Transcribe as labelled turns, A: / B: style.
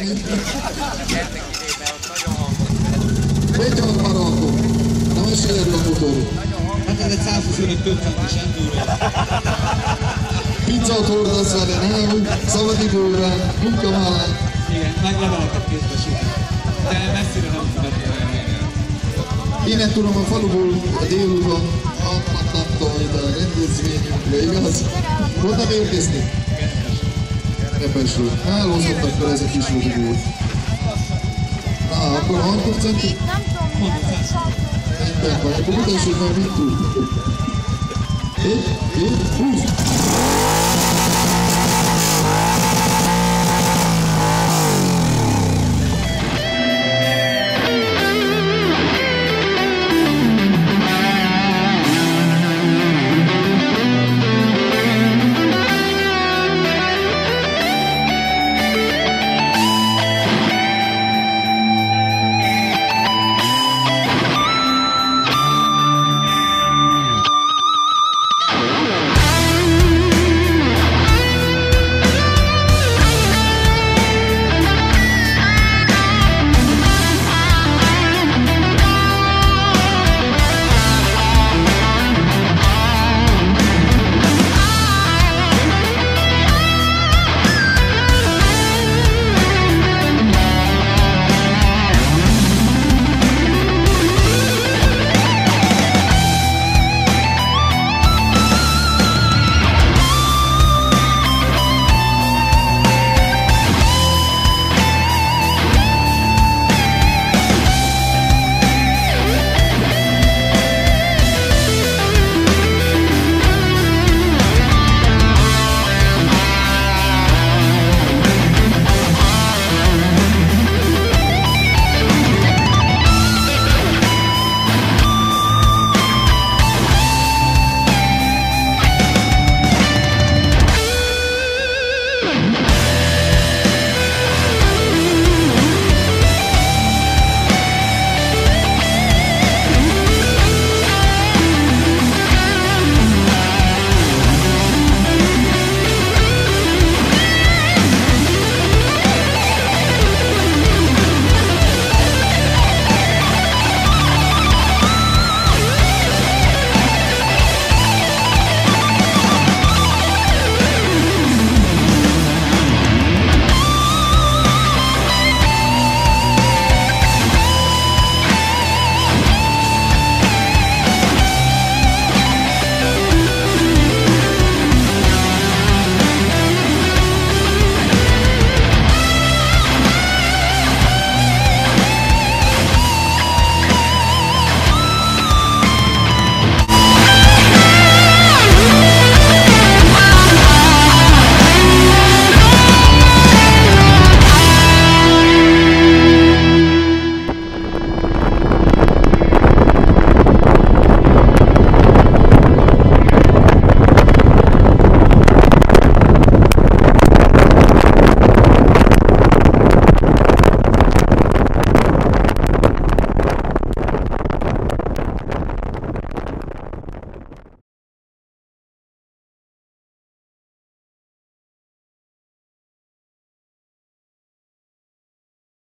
A: Egy almarakó. Na most jön a motor.
B: Hát ez egy 125 többcentis enduro.
A: Pizzát hordasz vele, nem? Szabad időben, munka mellett.
B: Igen, meg leveleket kézbesíti. De messzire nem tudod.
A: Innen tudom a faluból a délután átmattantól ide a rendezvényünkre, igaz? Honnan érkezni? Repesről. Elhozottak fel ez a kis rugó. Na, akkor 6 centi?
C: Nem tudom, milyen
A: Rendben van, akkor mutassuk meg mit tud. Egy, két, húsz!